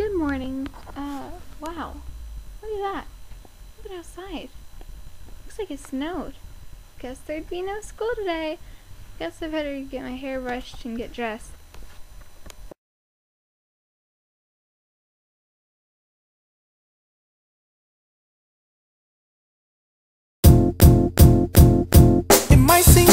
Good morning. Uh, wow. Look at that. Look at outside. Looks like it snowed. Guess there'd be no school today. Guess I better get my hair brushed and get dressed. It might seem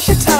should tell.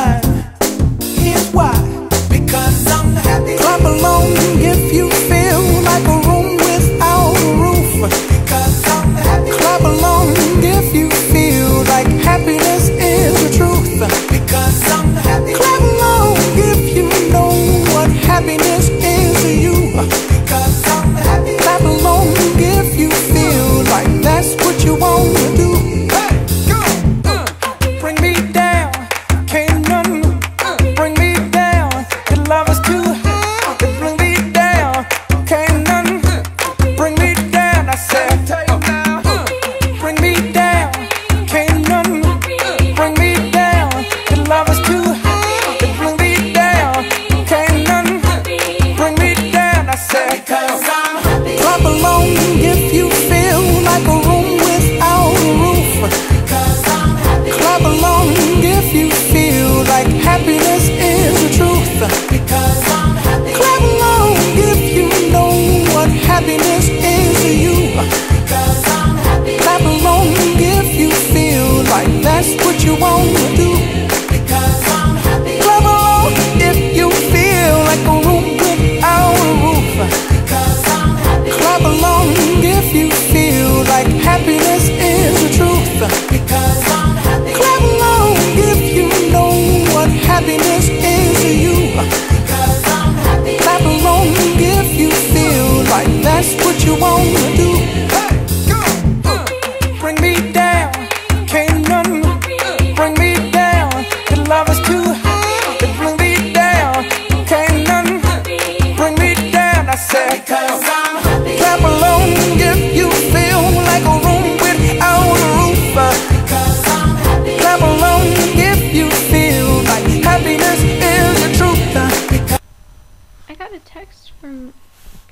text from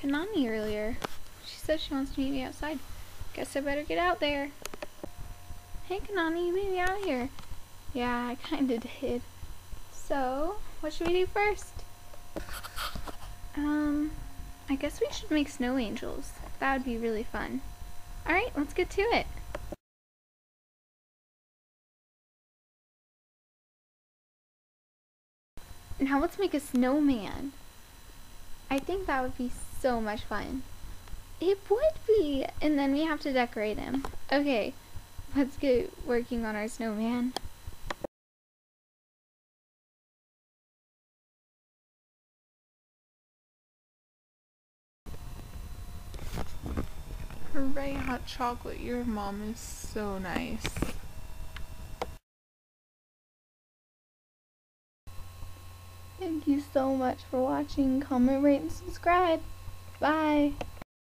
Kanani earlier. She said she wants to meet me outside. Guess I better get out there. Hey Kanani, you made me out here. Yeah, I kinda did. So, what should we do first? Um, I guess we should make snow angels. That would be really fun. Alright, let's get to it. Now let's make a snowman. I think that would be so much fun. It would be! And then we have to decorate him. Okay, let's get working on our snowman. Hooray, hot chocolate. Your mom is so nice. you so much for watching. Comment, rate, and subscribe. Bye.